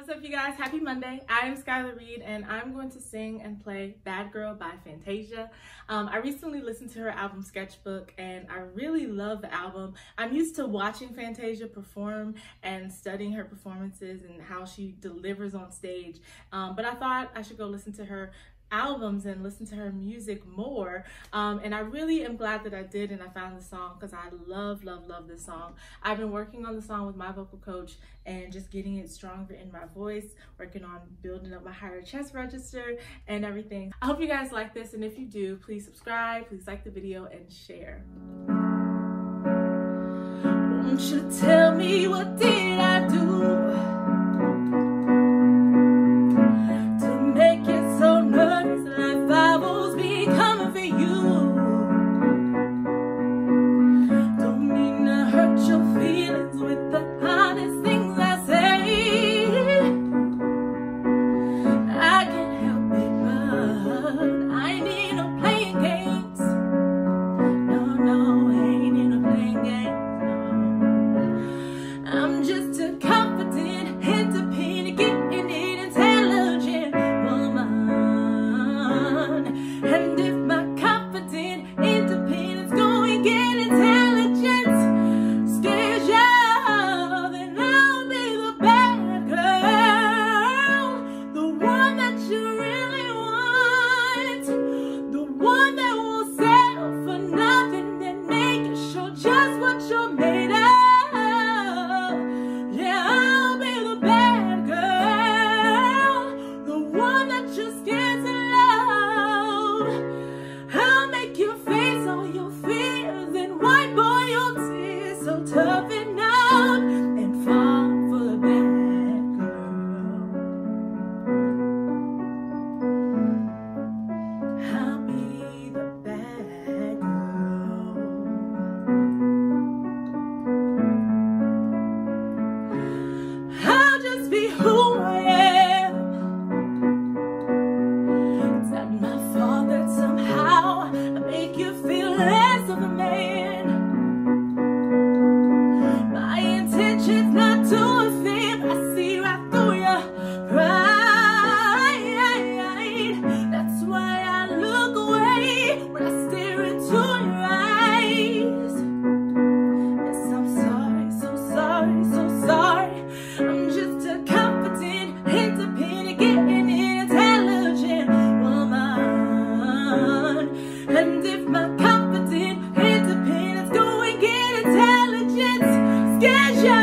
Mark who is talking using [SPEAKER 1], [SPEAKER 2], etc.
[SPEAKER 1] What's up, you guys? Happy Monday. I am Skyler Reed, and I'm going to sing and play Bad Girl by Fantasia. Um, I recently listened to her album Sketchbook, and I really love the album. I'm used to watching Fantasia perform and studying her performances and how she delivers on stage, um, but I thought I should go listen to her albums and listen to her music more. Um, and I really am glad that I did and I found the song because I love, love, love this song. I've been working on the song with my vocal coach and just getting it stronger in my voice, working on building up my higher chest register and everything. I hope you guys like this and if you do, please subscribe, please like the video and share. Won't you tell me what did I do? Yeah.